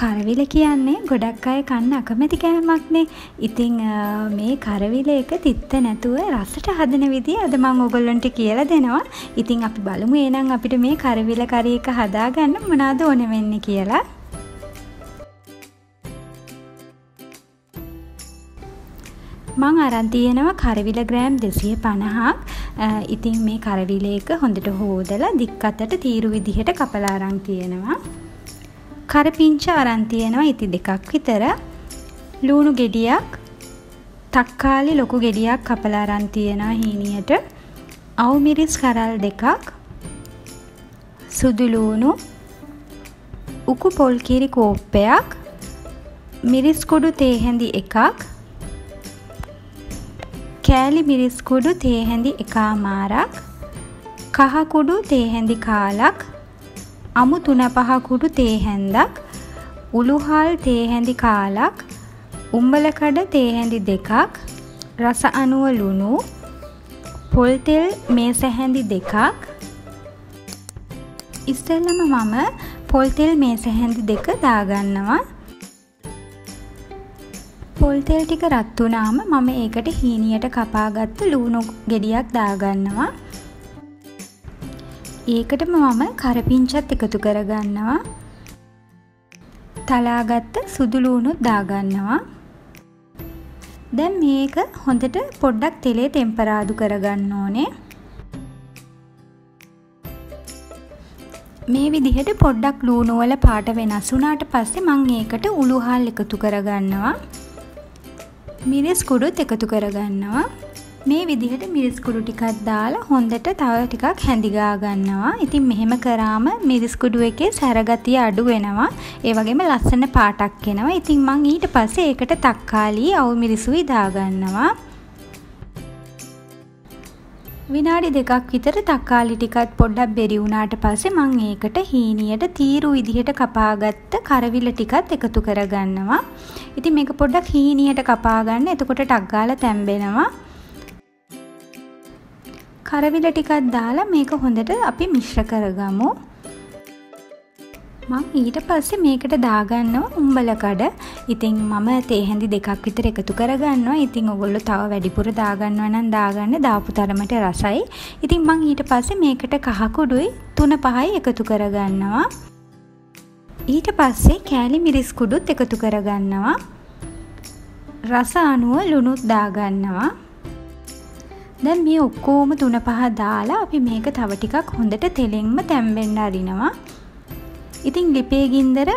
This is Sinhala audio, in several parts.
කරවිල කියන්නේ ගොඩක් අය කන්න අකමැති කෑමක්නේ. ඉතින් මේ කරවිල එක තිත්ත නැතුව රසට හදන විදිය අද මං ඔයගොල්ලන්ට කියලා දෙනවා. ඉතින් අපි බලමු එහෙනම් අපිට මේ කරවිල කරි එක හදාගන්න මොනවද ඕන වෙන්නේ කියලා. මං අරන් තියෙනවා කරවිල ග්‍රෑම් දෙසිය පණහක් ඉතින් මේ කරවිල එක හොඳට හෝදලා දික් අතට තීරු විදිහට කපලා අරන් තියෙනවා. කරපිංච අරන් තියෙනවා ඉති දෙකක් විතර. ලූණු ගෙඩියක් තක්කාලි ලොකු ගෙඩියක් කපලා අරන් තියෙනවා හීනියට. අවු මිරිස් කරල් දෙකක්. සුදු ලූණු උකු පොල් කිරි කෝප්පයක් මිරිස් කුඩු තේ හැඳි එකක් කෑලි මිරිස්කුඩු තේහැඳි එකමාරක් කහකුඩු තේහැඳි කාලක් අමු තුනපහකුඩු තේහැන්දක් උළුහල් තේහැඳි කාලක් උම්බලකඩ තේහැඳි දෙකක් රස අනුව ලුණු පොල්තෙල් මේ සැහැඳි දෙකක් ඉස්සෙල්ලම මම පොල්තෙල් මේ සැහැඳි දෙක දාගන්නවා පොල් තෙල් ටික රත් වුණාම මම ඒකට හීනියට කපාගත්ත ලූණු ගෙඩියක් දාගන්නවා. ඒකටම මම කරපිංචත් එකතු කරගන්නවා. තලාගත්ත සුදු ලූණුත් දාගන්නවා. දැන් මේක හොඳට පොඩ්ඩක් තෙලේ තෙම්පරාදු කරගන්න ඕනේ. මේ විදිහට පොඩ්ඩක් ලූණුවල පාට වෙනස් වුණාට පස්සේ මං ඒකට උළුහල් එකතු කරගන්නවා. මිරිස් කුඩුත් එකතු කරගන්නවා. මේ විදිහට මිරිස් කුඩු ටිකක් දාලා හොඳට තව ටිකක් හැඳිගා ගන්නවා. ඉතින් මෙහෙම කරාම මිරිස් කුඩු එකේ සැරගතිය අඩු වෙනවා. ඒ වගේම ලස්සන පාටක් එනවා. ඉතින් මං ඊට පස්සේ ඒකට තක්කාලි අවු මිරිසුයි දාගන්නවා. විනාඩි දෙකක් විතර තක්කාලි ටිකත් පොඩ්ඩක් බෙරි වුණාට පස්සේ මං ඒකට හීනියට තීරු විදිහට කපාගත්ත කරවිල ටිකත් එකතු කරගන්නවා. ඉතින් මේක පොඩ්ඩක් හීනියට කපා ගන්න. එතකොට ටක් ගාලා තැම්බෙනවා. කරවිල ටිකක් දාලා මේක හොඳට අපි මිශ්‍ර කරගමු. මං ඊට පස්සේ මේකට දාගන්නවා උම්බල කඩ. ඉතින් මම තේ හැඳි දෙකක් විතර එකතු කරගන්නවා. ඉතින් ඔයගොල්ලෝ තව වැඩිපුර දාගන්නවා නම් දාගන්න දාපු තරමට රසයි. ඉතින් මං ඊට පස්සේ මේකට කහ කුඩුයි 3 5යි එකතු කරගන්නවා. ඊට පස්සේ කෑලි මිරිස් කුඩුත් එකතු කරගන්නවා. රස අනුව ලුණුත් දාගන්නවා. දැන් මේ ඔක්කොම තුන පහ දාලා අපි මේක තව ටිකක් හොඳට තෙලෙන්ම තැම්බෙන්න අරිනවා. ඉතින් ලිපේ ගින්දර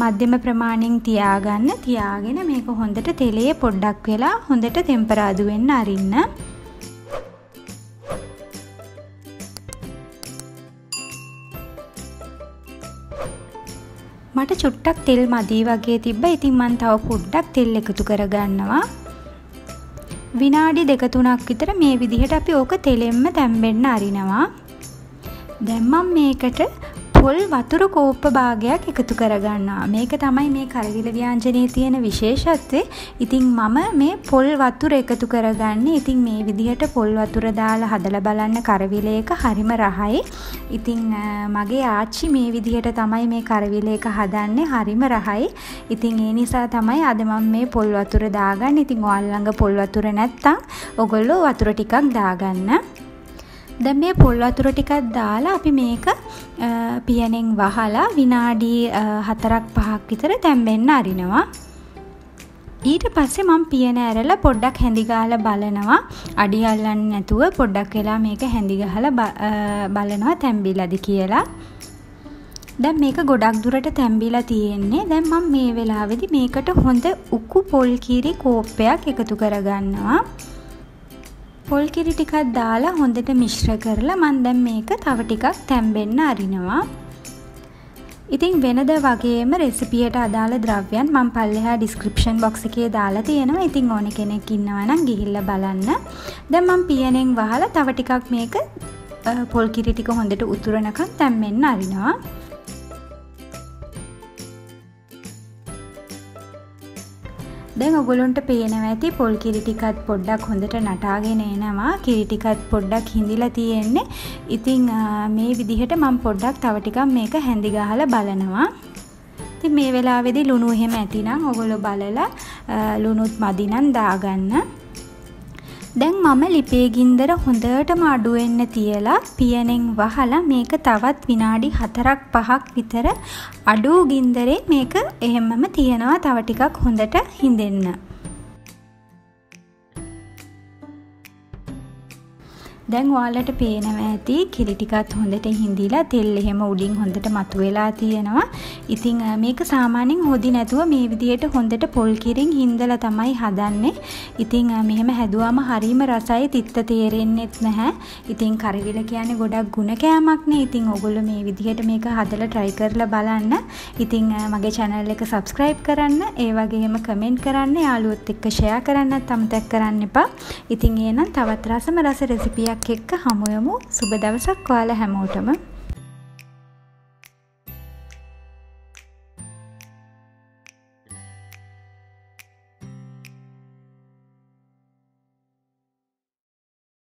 මධ්‍යම ප්‍රමාණයෙන් තියාගන්න තියාගෙන මේක හොඳට තෙලේ පොඩ්ඩක් වෙලා හොඳට තෙම්පරාදු වෙන්න අරින්න. මට චුට්ටක් තෙල් මදී වගේ තිබ්බ ඉතින් මං තව පොඩ්ඩක් තෙල් එකතු කරගන්නවා. විනාඩි දෙක තුනක් විතර මේ විදිහට අපි ඕක තෙලෙන්ම තැම්බෙන්න අරිනවා. දැන් මම මේකට පොල් වතුර කෝප්ප භාගයක් එකතු කරගන්නවා. මේක තමයි මේ කරවිල ව්‍යාංජනයේ තියෙන විශේෂත්වය. ඉතින් මම මේ පොල් වතුර එකතු කරගන්නේ. ඉතින් මේ විදිහට පොල් වතුර දාලා හදලා බලන්න කරවිල එක හරිම රහයි. ඉතින් මගේ ආච්චි මේ විදිහට තමයි මේ කරවිල එක හදන්නේ. හරිම රහයි. ඉතින් ඒ නිසා තමයි අද මම මේ පොල් වතුර දාගන්නේ. ඉතින් ඔයාලා ළඟ පොල් වතුර නැත්තම් ඔයගොල්ලෝ වතුර ටිකක් දාගන්න. දැන් මේ පොල් වතුර ටිකක් දාලා අපි මේක පියනෙන් වහලා විනාඩි 4ක් 5ක් විතර තැම්බෙන්න අරිනවා. ඊට පස්සේ මම පියන ඇරලා පොඩ්ඩක් හැඳි ගහලා බලනවා. අඩි අල්ලන්නේ නැතුව පොඩ්ඩක් වෙලා මේක හැඳි ගහලා බලනවා තැම්බිලාද කියලා. දැන් මේක ගොඩක් දුරට තැම්බිලා තියෙන්නේ. දැන් මම මේ වෙලාවේදී මේකට හොඳ උකු පොල් කිරි කෝප්පයක් එකතු කරගන්නවා. පොල් කිරි ටිකක් දාලා හොඳට මිශ්‍ර කරලා මම දැන් මේක තව ටිකක් තැම්බෙන්න අරිනවා. ඉතින් වෙනද වගේම රෙසිපියට අදාළ ද්‍රව්‍යයන් මම පල්ලෙහා ඩිස්ක්‍රිප්ෂන් බොක්ස් එකේ දාලා තියෙනවා. ඉතින් ඕන කෙනෙක් ඉන්නවා නම් ගිහිල්ලා බලන්න. දැන් මම පියනෙන් වහලා තව ටිකක් මේක පොල් කිරි ටික හොඳට උතුරනකම් තැම්බෙන්න අරිනවා. දැන් ඔගොලොන්ට පේනවා ඇති පොල් කිරි ටිකත් පොඩ්ඩක් හොඳට නටාගෙන එනවා. කිරි ටිකත් පොඩ්ඩක් හිඳිලා තියෙන්නේ. ඉතින් මේ විදිහට මම පොඩ්ඩක් තව ටිකක් මේක හැඳි ගහලා බලනවා. ඉතින් මේ වෙලාවේදී ලුණු එහෙම ඇතිනම් ඔයගොල්ලෝ බලලා ලුණුත් මදි නම් දාගන්න. දැන් මම ලිපේ ගින්දර හොඳටම අඩු වෙන්න තියලා පියනෙන් වහලා මේක තවත් විනාඩි 4ක් 5ක් විතර අඩු ගින්දරේ මේක එහෙමම තියනවා තව ටිකක් හොඳට හිඳෙන්න. දැන් ඔයාලට පේනවා ඇති කිරි ටිකත් හොඳට හිඳිලා තෙල් එහෙම උඩින් හොඳට මතුවෙලා තියෙනවා. ඉතින් මේක සාමාන්‍යයෙන් හොදි නැතුව මේ විදිහට හොඳට පොල් කිරින් හිඳලා තමයි හදන්නේ. ඉතින් මෙහෙම හැදුවාම හරීම රසයි තිත්ත තේරෙන්නෙත් නැහැ. ඉතින් කරිවිල කියන්නේ ගොඩක් ಗುಣ කෑමක්නේ. ඉතින් ඔයගොල්ලෝ මේ විදිහට මේක හදලා try කරලා බලන්න. ඉතින් මගේ channel එක subscribe කරන්න, ඒ වගේම comment කරන්න, යාළුවොත් එක්ක share කරන්නත් අමතක කරන්න එපා. ඉතින් එහෙනම් තවත් රසම රස රෙසිපියක් එක්ක හමුවෙමු. සුබ දවසක් ඔයාලා හැමෝටම.